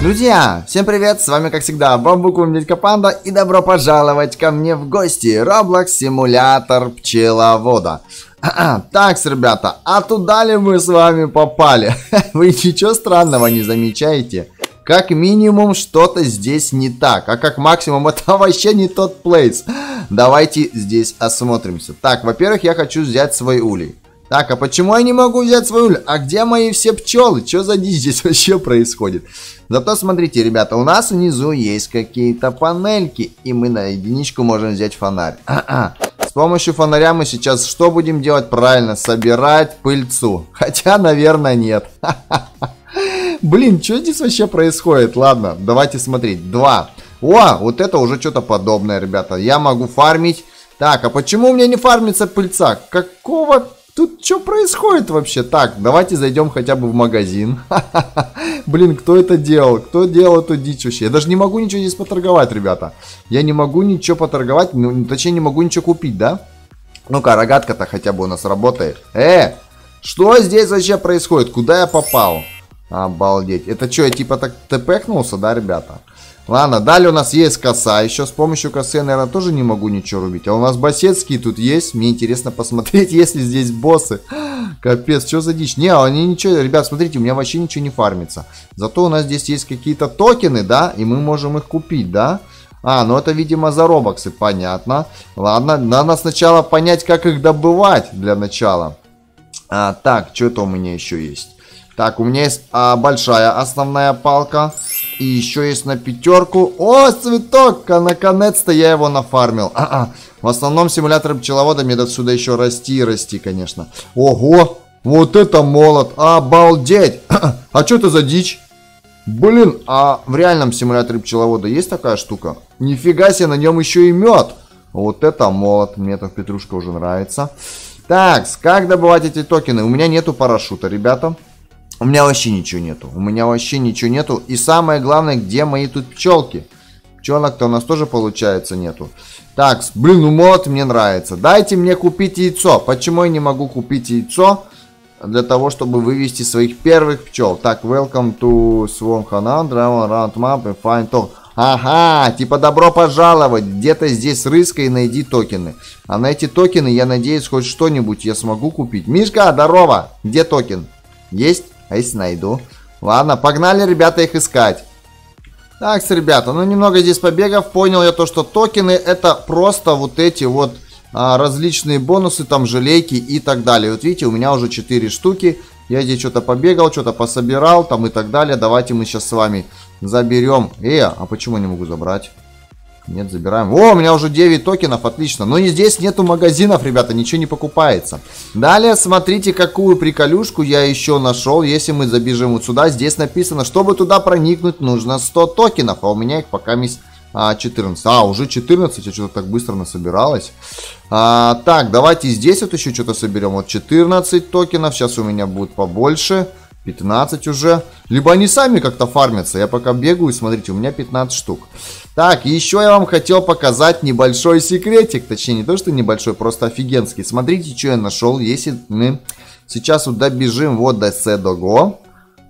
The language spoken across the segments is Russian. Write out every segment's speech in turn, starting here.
Друзья, всем привет, с вами как всегда Бамбуку Дядька Панда и добро пожаловать ко мне в гости Roblox симулятор пчеловода Так, ребята, а туда ли мы с вами попали? Вы ничего странного не замечаете? Как минимум что-то здесь не так, а как максимум это вообще не тот плейс Давайте здесь осмотримся Так, во-первых, я хочу взять свой улей так, а почему я не могу взять свою уль? А где мои все пчелы? Что за дичь здесь вообще происходит? Зато смотрите, ребята, у нас внизу есть какие-то панельки, и мы на единичку можем взять фонарь. А -а. С помощью фонаря мы сейчас что будем делать? Правильно, собирать пыльцу. Хотя, наверное, нет. Блин, что здесь вообще происходит? Ладно, давайте смотреть. Два. О, вот это уже что-то подобное, ребята. Я могу фармить. Так, а почему у меня не фармится пыльца? Какого Тут что происходит вообще? Так, давайте зайдем хотя бы в магазин. Блин, кто это делал? Кто делал эту дичь вообще? Я даже не могу ничего здесь поторговать, ребята. Я не могу ничего поторговать, ну, точнее не могу ничего купить, да? Ну-ка, рогатка-то хотя бы у нас работает. Э, что здесь вообще происходит? Куда я попал? Обалдеть. Это что, я типа так тпхнулся, да, ребята? Ладно, далее у нас есть коса. Еще с помощью косы я, наверное, тоже не могу ничего рубить. А у нас басетские тут есть. Мне интересно посмотреть, есть ли здесь боссы. Капец, что за дичь? Не, они ничего... Ребят, смотрите, у меня вообще ничего не фармится. Зато у нас здесь есть какие-то токены, да? И мы можем их купить, да? А, ну это, видимо, за робоксы, понятно. Ладно, надо сначала понять, как их добывать для начала. А, так, что это у меня еще есть? Так, у меня есть а, большая основная палка. И еще есть на пятерку. О, цветок! А, наконец-то я его нафармил. А -а. В основном симулятор пчеловода мне отсюда еще расти и расти, конечно. Ого! Вот это молот! Обалдеть! а что это за дичь? Блин, а в реальном симуляторе пчеловода есть такая штука? Нифига себе, на нем еще и мед. Вот это молот. Мне эта петрушка уже нравится. Так, как добывать эти токены? У меня нету парашюта, ребята. У меня вообще ничего нету. У меня вообще ничего нету. И самое главное, где мои тут пчелки? Пчелок-то у нас тоже получается нету. Так, блин, ну мод мне нравится. Дайте мне купить яйцо. Почему я не могу купить яйцо? Для того, чтобы вывести своих первых пчел. Так, welcome to Swarm Hanan, travel around map and find talk. Ага, типа добро пожаловать. Где-то здесь рыскай и найди токены. А на эти токены, я надеюсь, хоть что-нибудь я смогу купить. Мишка, здорово! Где токен? Есть? А если найду? Ладно, погнали, ребята, их искать. Так, ребята, ну немного здесь побегов. Понял я то, что токены это просто вот эти вот а, различные бонусы, там желейки и так далее. Вот видите, у меня уже 4 штуки. Я здесь что-то побегал, что-то пособирал там и так далее. Давайте мы сейчас с вами заберем. Э, а почему не могу забрать? Нет, забираем. О, у меня уже 9 токенов, отлично. Но и здесь нету магазинов, ребята, ничего не покупается. Далее, смотрите, какую приколюшку я еще нашел. Если мы забежим вот сюда, здесь написано, чтобы туда проникнуть, нужно 100 токенов. А у меня их пока есть а, 14. А, уже 14, я что-то так быстро насобиралось. А, так, давайте здесь вот еще что-то соберем. Вот 14 токенов, сейчас у меня будет побольше. 15 уже. Либо они сами как-то фармятся. Я пока бегаю, смотрите, у меня 15 штук. Так, еще я вам хотел показать небольшой секретик. Точнее, не то, что небольшой, просто офигенский. Смотрите, что я нашел. Если мы сейчас вот добежим вот до Седого.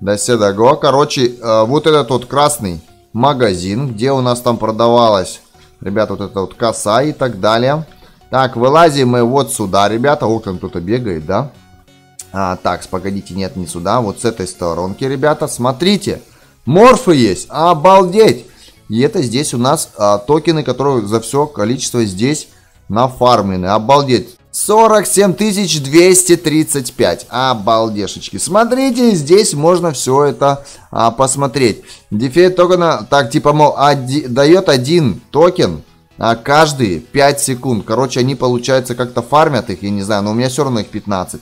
До Седого. Короче, э, вот этот вот красный магазин, где у нас там продавалась, ребята, вот эта вот коса и так далее. Так, вылазим мы вот сюда, ребята. О, там кто-то бегает, да? А, так, погодите, нет, не сюда. Вот с этой сторонки, ребята, смотрите. Морфы есть, обалдеть. И это здесь у нас а, токены, которые за все количество здесь нафармлены. Обалдеть. 47 235. Обалдешечки. Смотрите, здесь можно все это а, посмотреть. Дефект токена, так, типа, мол, оди, дает один токен а, каждые 5 секунд. Короче, они, получается, как-то фармят их, я не знаю, но у меня все равно их 15.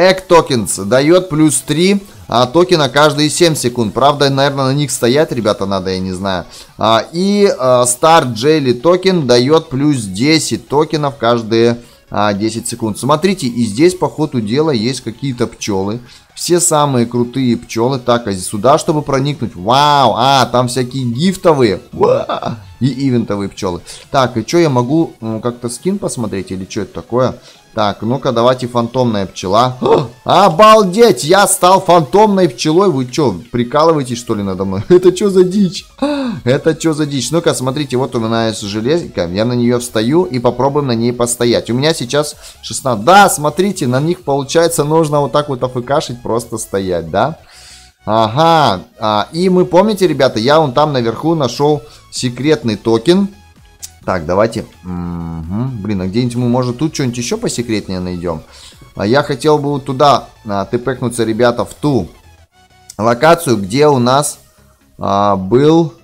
Egg Tokens дает плюс 3 а, токена каждые 7 секунд. Правда, наверное, на них стоять, ребята, надо, я не знаю. А, и а, Star Jelly токен дает плюс 10 токенов каждые а, 10 секунд. Смотрите, и здесь по ходу дела есть какие-то пчелы. Все самые крутые пчелы. Так, а сюда, чтобы проникнуть. Вау! А, там всякие гифтовые. Вау! И ивентовые пчелы. Так, и что я могу ну, как-то скин посмотреть? Или что это такое? Так, ну-ка, давайте фантомная пчела. О, обалдеть! Я стал фантомной пчелой. Вы что, прикалываетесь, что ли, надо мной? Это что за дичь? Это что за дичь? Ну-ка, смотрите, вот у меня есть железка. Я на нее встаю и попробуем на ней постоять. У меня сейчас 16. Да, смотрите, на них, получается, нужно вот так вот афкашить, просто стоять, да? Ага. А, и мы, помните, ребята, я вон там наверху нашел секретный токен. Так, давайте. Угу. Блин, а где-нибудь мы, может, тут что-нибудь еще посекретнее найдем. А я хотел бы туда а, тпхнуться, ребята, в ту локацию, где у нас а, был...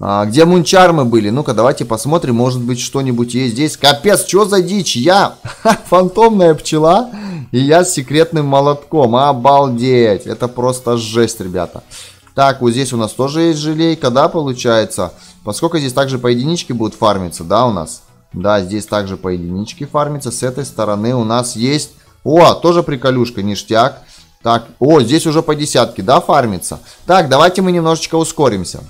А, где мунчармы были. Ну-ка, давайте посмотрим, может быть, что-нибудь есть здесь. Капец, что за дичь? Я фантомная пчела, и я с секретным молотком. Обалдеть. Это просто жесть, ребята. Так, вот здесь у нас тоже есть желейка, да, получается? Поскольку здесь также по единичке будут фармиться, да, у нас? Да, здесь также по единичке фармится. С этой стороны у нас есть... О, тоже приколюшка, ништяк. Так, о, здесь уже по десятке, да, фармится? Так, давайте мы немножечко ускоримся.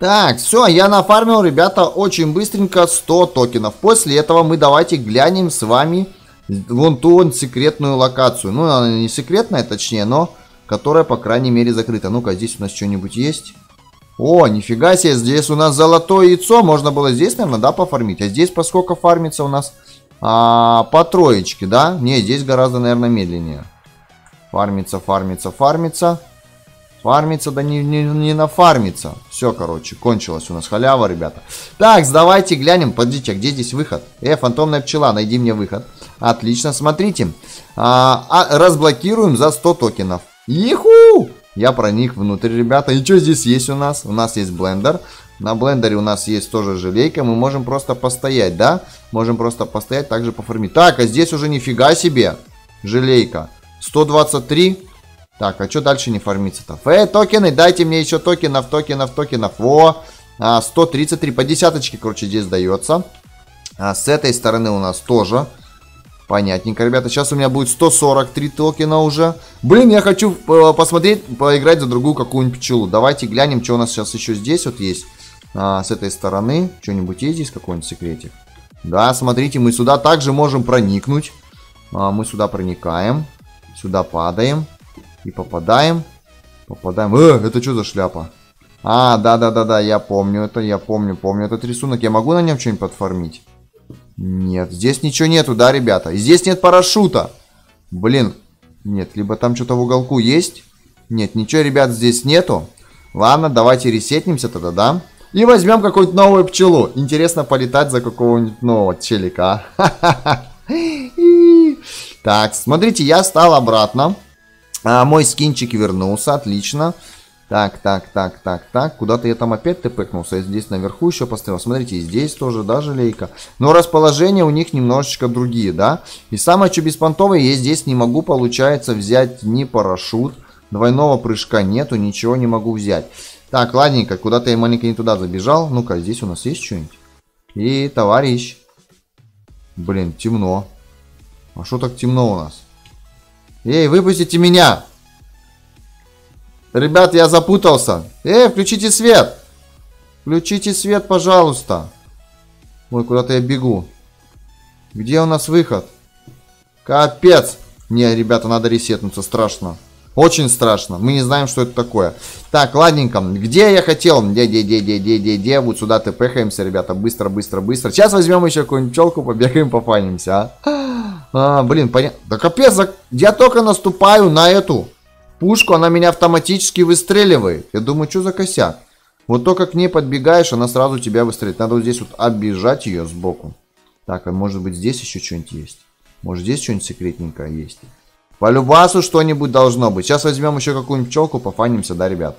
Так, все, я нафармил, ребята, очень быстренько 100 токенов. После этого мы давайте глянем с вами вон ту вон секретную локацию. Ну, она не секретная, точнее, но которая, по крайней мере, закрыта. Ну-ка, здесь у нас что-нибудь есть? О, нифига себе, здесь у нас золотое яйцо. Можно было здесь, наверное, да, пофармить. А здесь по сколько фармится у нас? А, по троечке, да? Не, здесь гораздо, наверное, медленнее. Фармится, фармится, фармится. Фармится, да не, не, не нафармится. Все, короче, кончилась у нас халява, ребята. Так, давайте глянем. Подождите, а где здесь выход? Э, фантомная пчела, найди мне выход. Отлично, смотрите. А, а, разблокируем за 100 токенов. Иху! Я проник внутрь, ребята. И что здесь есть у нас? У нас есть блендер. На блендере у нас есть тоже желейка. Мы можем просто постоять, да? Можем просто постоять, также пофармить. Так, а здесь уже нифига себе. Желейка. 123. Так, а что дальше не фармится-то? Эй, токены, дайте мне еще токенов, токенов, токенов. Во, а, 133. По десяточке, короче, здесь дается. А с этой стороны у нас тоже Понятненько, ребята. Сейчас у меня будет 143 токена уже. Блин, я хочу э, посмотреть, поиграть за другую какую-нибудь пчелу. Давайте глянем, что у нас сейчас еще здесь вот есть. А, с этой стороны. Что-нибудь есть здесь, какой-нибудь секретик? Да, смотрите, мы сюда также можем проникнуть. А, мы сюда проникаем. Сюда падаем. И попадаем. Попадаем. Э, это что за шляпа? А, да-да-да-да, я помню это, я помню, помню этот рисунок. Я могу на нем что-нибудь подформить? Нет, здесь ничего нету, да, ребята? Здесь нет парашюта. Блин, нет, либо там что-то в уголку есть. Нет, ничего, ребят, здесь нету. Ладно, давайте ресетнимся тогда, да? И возьмем какую-нибудь новую пчелу. Интересно полетать за какого-нибудь нового челика. Так, смотрите, я стал обратно. А, мой скинчик вернулся, отлично. Так, так, так, так, так. Куда-то я там опять тпкнулся. Я здесь наверху еще поставил. Смотрите, здесь тоже, да, желейка. Но расположение у них немножечко другие, да. И самое что беспонтовое, я здесь не могу, получается, взять ни парашют. Двойного прыжка нету, ничего не могу взять. Так, ладненько, куда-то я маленько не туда забежал. Ну-ка, здесь у нас есть что-нибудь? И, товарищ. Блин, темно. А что так темно у нас? Эй, выпустите меня! Ребят, я запутался. Эй, включите свет. Включите свет, пожалуйста. Ой, куда-то я бегу. Где у нас выход? Капец. Не, ребята, надо ресетнуться, страшно. Очень страшно. Мы не знаем, что это такое. Так, ладненько. Где я хотел? Где, где, где, где, где, где, где? Вот сюда ты пехаемся, ребята. Быстро, быстро, быстро. Сейчас возьмем еще какую-нибудь челку, побегаем, пофанимся, а? А блин, понятно. Да капец, я только наступаю на эту пушку, она меня автоматически выстреливает. Я думаю, что за косяк? Вот только к ней подбегаешь, она сразу тебя выстреливает. Надо вот здесь вот оббежать ее сбоку. Так, а может быть здесь еще что-нибудь есть? Может здесь что-нибудь секретненькое есть? По любасу что-нибудь должно быть. Сейчас возьмем еще какую-нибудь пчелку, пофанимся, да, ребят?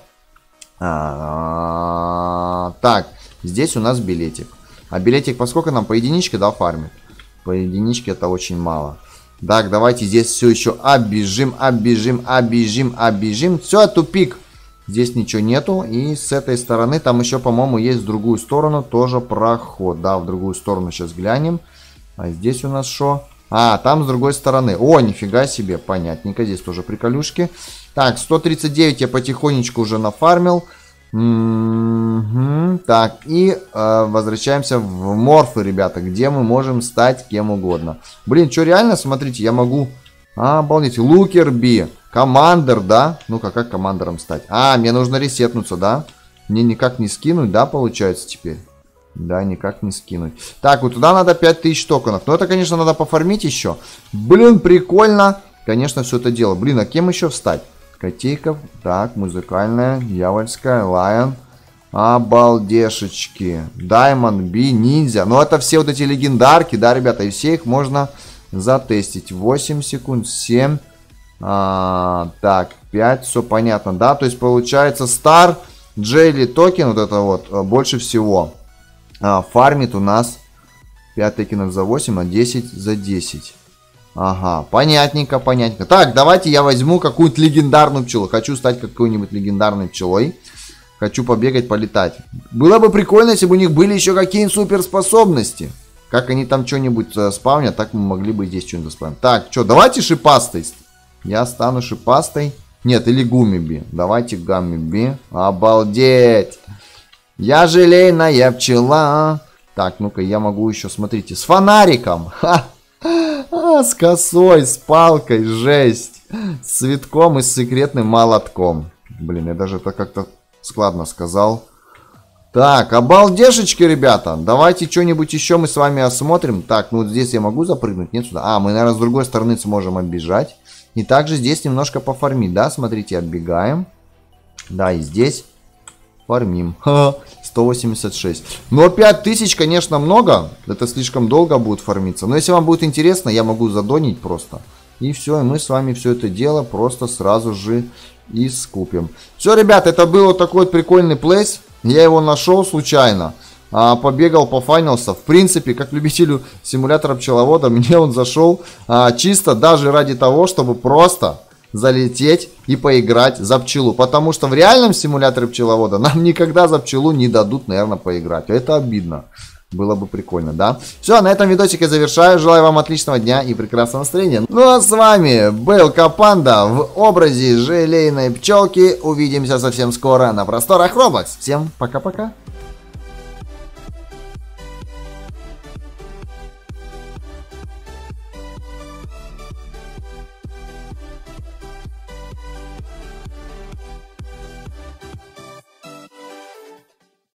-а так, здесь у нас билетик. А билетик по сколько нам? По единичке, да, фармит? По единичке это очень мало. Так, давайте здесь все еще оббежим, оббежим, оббежим, оббежим. Все, тупик. Здесь ничего нету. И с этой стороны, там еще, по-моему, есть в другую сторону тоже проход. Да, в другую сторону сейчас глянем. А здесь у нас что? А, там с другой стороны. О, нифига себе, понятненько. Здесь тоже приколюшки. Так, 139 я потихонечку уже нафармил. Угу. Так, и э, возвращаемся в морфы, ребята, где мы можем стать кем угодно. Блин, что реально, смотрите, я могу... А, обалдеть, Лукер Би, Командер, да? Ну-ка, как командером стать? А, мне нужно ресетнуться, да? Мне никак не скинуть, да, получается теперь? Да, никак не скинуть. Так, вот туда надо 5000 токенов. Но это, конечно, надо пофармить еще. Блин, прикольно. Конечно, все это дело. Блин, а кем еще встать? Котейков. Так, музыкальная, дьявольская, Lion. Обалдешечки. Diamond, Bee, ниндзя. Ну, это все вот эти легендарки, да, ребята? И все их можно затестить. 8 секунд, 7. А, так, 5, все понятно, да? То есть, получается, Star Jelly токен, вот это вот, э, больше всего а, фармит у нас 5 токенов за 8, а 10 за 10. Ага, понятненько, понятненько. Так, давайте я возьму какую-то легендарную пчелу. Хочу стать какой-нибудь легендарной пчелой. Хочу побегать, полетать. Было бы прикольно, если бы у них были еще какие-нибудь суперспособности. Как они там что-нибудь э, спавнят, так мы могли бы здесь что-нибудь спавнить. Так, что, давайте шипастой. Я стану шипастой. Нет, или гумиби. Давайте гаммиби. Обалдеть. Я желейная пчела. Так, ну-ка, я могу еще, смотрите, с фонариком. Ха! А, с косой, с палкой, жесть. С цветком и с секретным молотком. Блин, я даже это как-то складно сказал. Так, обалдешечки, ребята. Давайте что-нибудь еще мы с вами осмотрим. Так, ну вот здесь я могу запрыгнуть? Нет, сюда. А, мы, наверное, с другой стороны сможем оббежать. И также здесь немножко пофармить, да? Смотрите, отбегаем. Да, и здесь фармим. 186. Но 5000, конечно, много. Это слишком долго будет фармиться. Но если вам будет интересно, я могу задонить просто. И все, и мы с вами все это дело просто сразу же и скупим. Все, ребят, это был вот такой вот прикольный плейс. Я его нашел случайно. А, побегал по файналсам. В принципе, как любителю симулятора пчеловода, мне он зашел а, чисто даже ради того, чтобы просто залететь и поиграть за пчелу. Потому что в реальном симуляторе пчеловода нам никогда за пчелу не дадут, наверное, поиграть. Это обидно. Было бы прикольно, да? Все, на этом видосик я завершаю. Желаю вам отличного дня и прекрасного настроения. Ну а с вами был Капанда в образе желейной пчелки. Увидимся совсем скоро на просторах Roblox. Всем пока-пока.